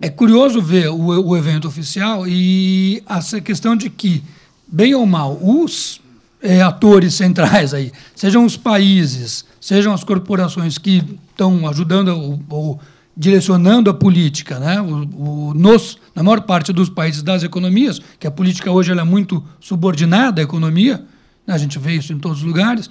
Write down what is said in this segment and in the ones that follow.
É curioso ver o, o evento oficial e essa questão de que, bem ou mal, os é, atores centrais aí, sejam os países, sejam as corporações que estão ajudando ou, ou, direcionando a política, né? O, o, nos, na maior parte dos países das economias, que a política hoje é muito subordinada à economia, né? a gente vê isso em todos os lugares.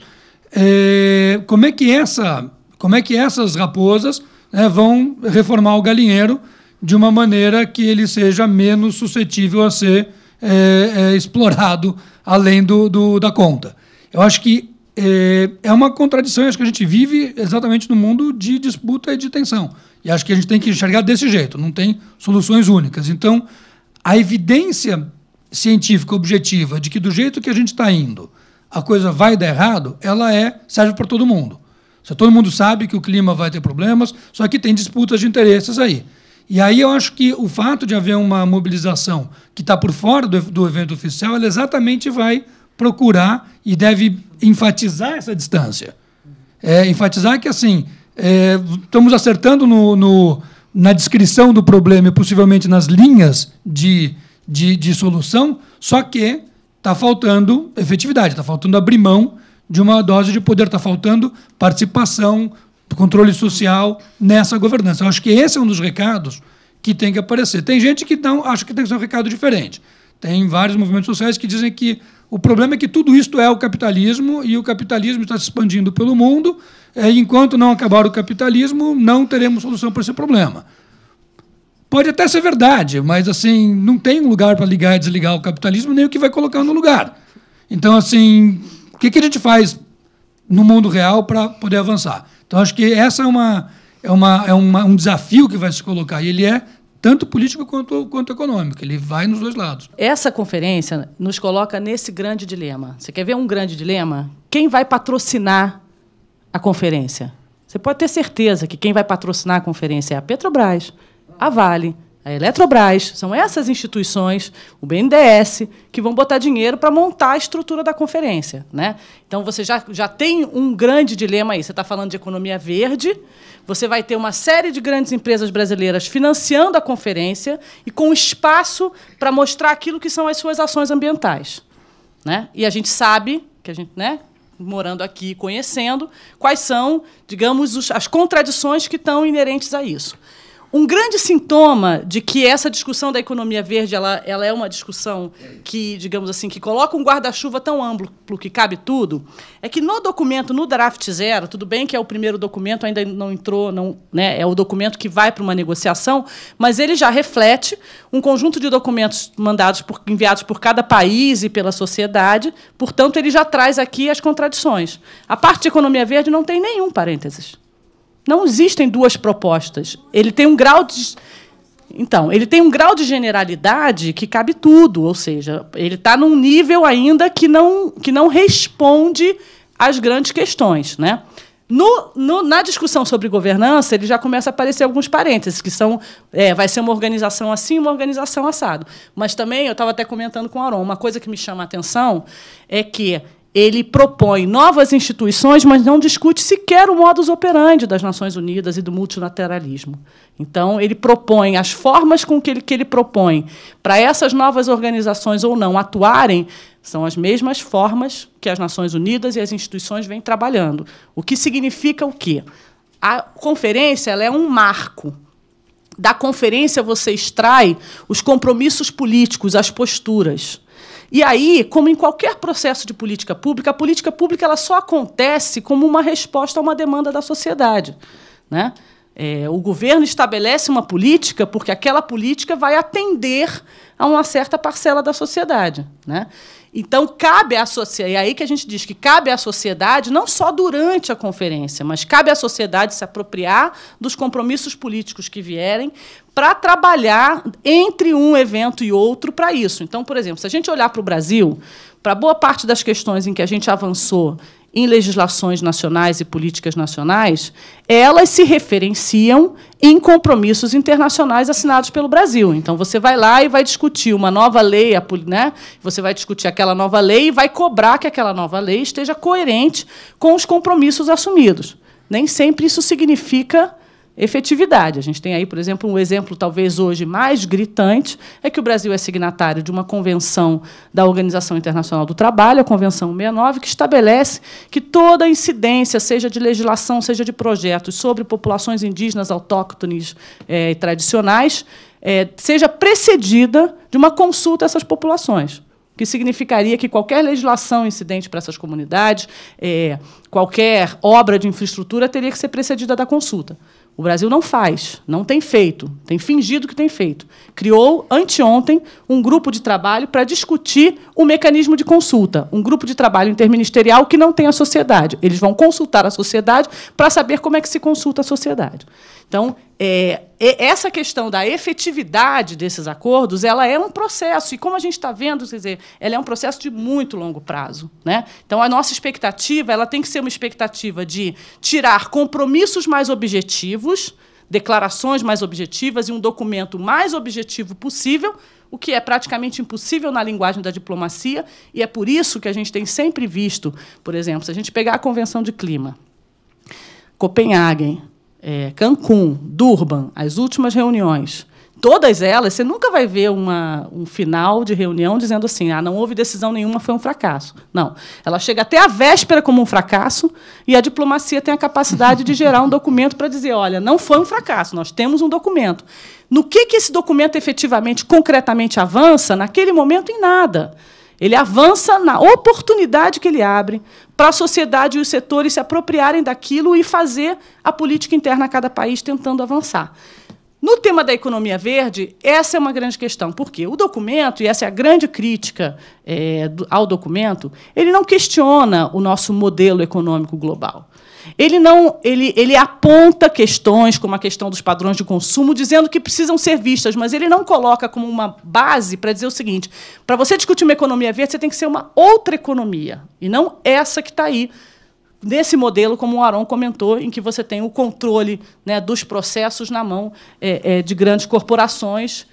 É, como é que essa, como é que essas raposas né, vão reformar o galinheiro de uma maneira que ele seja menos suscetível a ser é, é, explorado além do, do, da conta. Eu acho que é, é uma contradição, acho que a gente vive exatamente no mundo de disputa e de tensão. E acho que a gente tem que enxergar desse jeito, não tem soluções únicas. Então, a evidência científica objetiva de que do jeito que a gente está indo, a coisa vai dar errado, ela é serve para todo mundo. Se todo mundo sabe que o clima vai ter problemas, só que tem disputas de interesses aí. E aí eu acho que o fato de haver uma mobilização que está por fora do, do, evento oficial, ela exatamente vai procurar e deve enfatizar essa distância. É, enfatizar que, assim, é, estamos acertando no, no, na descrição do problema e possivelmente nas linhas de, de, de solução, só que está faltando efetividade, está faltando abrir mão de uma dose de poder, está faltando participação, controle social nessa governança. Eu acho que esse é um dos recados que tem que aparecer. Tem gente que não acha que tem que ser um recado diferente. Tem vários movimentos sociais que dizem que o problema é que tudo isto é o capitalismo e o capitalismo está se expandindo pelo mundo. É, enquanto não acabar o capitalismo, não teremos solução para esse problema. Pode até ser verdade, mas assim não tem um lugar para ligar e desligar o capitalismo nem o que vai colocar no lugar. Então, assim, o que, que a gente faz no mundo real para poder avançar? Então, acho que essa é, uma, é, uma, é uma, um desafio que vai se colocar. E ele é tanto político quanto, quanto econômico. Ele vai nos dois lados. Essa conferência nos coloca nesse grande dilema. Você quer ver um grande dilema? Quem vai patrocinar a conferência? Você pode ter certeza que quem vai patrocinar a conferência é a Petrobras, a Vale, a Eletrobras, são essas instituições, o BNDES, que vão botar dinheiro para montar a estrutura da conferência. Né? Então, você já, já tem um grande dilema aí. Você está falando de economia verde, você vai ter uma série de grandes empresas brasileiras financiando a conferência e com espaço para mostrar aquilo que são as suas ações ambientais. Né? E a gente sabe, que a gente, né, morando aqui, conhecendo, quais são, digamos, os, as contradições que estão inerentes a isso. Um grande sintoma de que essa discussão da economia verde ela, ela é uma discussão que, digamos assim, que coloca um guarda-chuva tão amplo que cabe tudo, é que no documento, no draft zero, tudo bem que é o primeiro documento, ainda não entrou, não, né, é o documento que vai para uma negociação, mas ele já reflete um conjunto de documentos mandados por, enviados por cada país e pela sociedade, portanto, ele já traz aqui as contradições. A parte de economia verde não tem nenhum parênteses. Não existem duas propostas. Ele tem um grau de. Então, ele tem um grau de generalidade que cabe tudo, ou seja, ele está num nível ainda que não, que não responde às grandes questões. Né? No, no, na discussão sobre governança, ele já começa a aparecer alguns parênteses, que são é, vai ser uma organização assim, uma organização assado. Mas também, eu estava até comentando com o Aron, uma coisa que me chama a atenção é que ele propõe novas instituições, mas não discute sequer o modus operandi das Nações Unidas e do multilateralismo. Então, ele propõe as formas com que ele, que ele propõe para essas novas organizações ou não atuarem são as mesmas formas que as Nações Unidas e as instituições vêm trabalhando. O que significa o quê? A conferência é um marco. Da conferência você extrai os compromissos políticos, as posturas. E aí, como em qualquer processo de política pública, a política pública ela só acontece como uma resposta a uma demanda da sociedade. Né? É, o governo estabelece uma política porque aquela política vai atender a uma certa parcela da sociedade. Né? Então, cabe à sociedade, é aí que a gente diz que cabe à sociedade, não só durante a conferência, mas cabe à sociedade se apropriar dos compromissos políticos que vierem para trabalhar entre um evento e outro para isso. Então, por exemplo, se a gente olhar para o Brasil, para boa parte das questões em que a gente avançou em legislações nacionais e políticas nacionais, elas se referenciam em compromissos internacionais assinados pelo Brasil. Então, você vai lá e vai discutir uma nova lei, né? você vai discutir aquela nova lei e vai cobrar que aquela nova lei esteja coerente com os compromissos assumidos. Nem sempre isso significa efetividade. A gente tem aí, por exemplo, um exemplo talvez hoje mais gritante, é que o Brasil é signatário de uma convenção da Organização Internacional do Trabalho, a Convenção 69, que estabelece que toda incidência, seja de legislação, seja de projetos sobre populações indígenas, autóctones é, e tradicionais, é, seja precedida de uma consulta a essas populações que significaria que qualquer legislação incidente para essas comunidades, é, qualquer obra de infraestrutura teria que ser precedida da consulta. O Brasil não faz, não tem feito, tem fingido que tem feito. Criou, anteontem, um grupo de trabalho para discutir o mecanismo de consulta, um grupo de trabalho interministerial que não tem a sociedade. Eles vão consultar a sociedade para saber como é que se consulta a sociedade. Então, é, essa questão da efetividade desses acordos, ela é um processo e como a gente está vendo, quer dizer, ela é um processo de muito longo prazo, né? Então a nossa expectativa, ela tem que ser uma expectativa de tirar compromissos mais objetivos, declarações mais objetivas e um documento mais objetivo possível, o que é praticamente impossível na linguagem da diplomacia e é por isso que a gente tem sempre visto, por exemplo, se a gente pegar a Convenção de Clima, Copenhague, é, Cancún, Durban, as últimas reuniões, todas elas, você nunca vai ver uma, um final de reunião dizendo assim, ah, não houve decisão nenhuma, foi um fracasso. Não. Ela chega até a véspera como um fracasso e a diplomacia tem a capacidade de gerar um documento para dizer, olha, não foi um fracasso, nós temos um documento. No que, que esse documento efetivamente, concretamente avança? Naquele momento, em nada. Ele avança na oportunidade que ele abre para a sociedade e os setores se apropriarem daquilo e fazer a política interna a cada país tentando avançar. No tema da economia verde, essa é uma grande questão, porque o documento, e essa é a grande crítica é, ao documento, ele não questiona o nosso modelo econômico global. Ele não, ele, ele aponta questões como a questão dos padrões de consumo, dizendo que precisam ser vistas, mas ele não coloca como uma base para dizer o seguinte: para você discutir uma economia verde, você tem que ser uma outra economia e não essa que está aí nesse modelo, como o Aron comentou, em que você tem o controle né, dos processos na mão é, é, de grandes corporações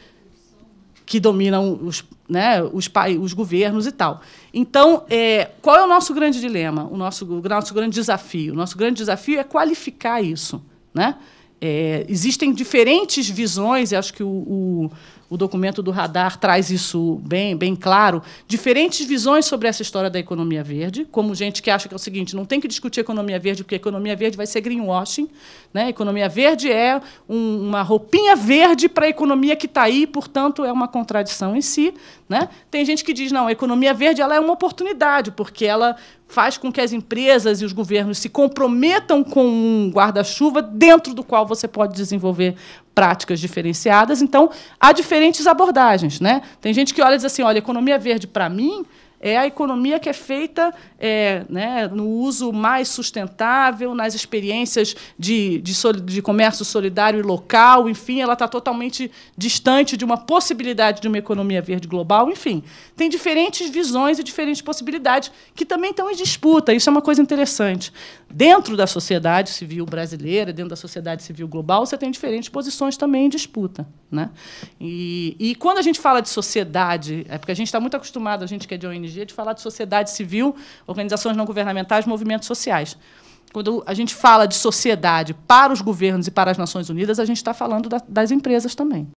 que dominam os, né, os, os governos e tal. Então, é, qual é o nosso grande dilema? O nosso, o nosso grande desafio? O nosso grande desafio é qualificar isso. Né? É, existem diferentes visões, e acho que o, o o documento do Radar traz isso bem, bem claro, diferentes visões sobre essa história da economia verde, como gente que acha que é o seguinte, não tem que discutir economia verde, porque economia verde vai ser greenwashing. Né? Economia verde é um, uma roupinha verde para a economia que está aí, portanto, é uma contradição em si. Né? Tem gente que diz, não, a economia verde ela é uma oportunidade, porque ela faz com que as empresas e os governos se comprometam com um guarda-chuva dentro do qual você pode desenvolver práticas diferenciadas. Então, há diferentes abordagens. Né? Tem gente que olha e diz assim: olha, economia verde, para mim, é a economia que é feita é, né, no uso mais sustentável, nas experiências de, de, de, comércio solidário e local, enfim, ela está totalmente distante de uma possibilidade de uma economia verde global, enfim. Tem diferentes visões e diferentes possibilidades que também estão em disputa, isso é uma coisa interessante. Dentro da sociedade civil brasileira, dentro da sociedade civil global, você tem diferentes posições também em disputa. Né? E, e quando a gente fala de sociedade, é porque a gente está muito acostumado, a gente que é de ONG, de falar de sociedade civil, organizações não governamentais, movimentos sociais. Quando a gente fala de sociedade para os governos e para as Nações Unidas, a gente está falando da, das empresas também.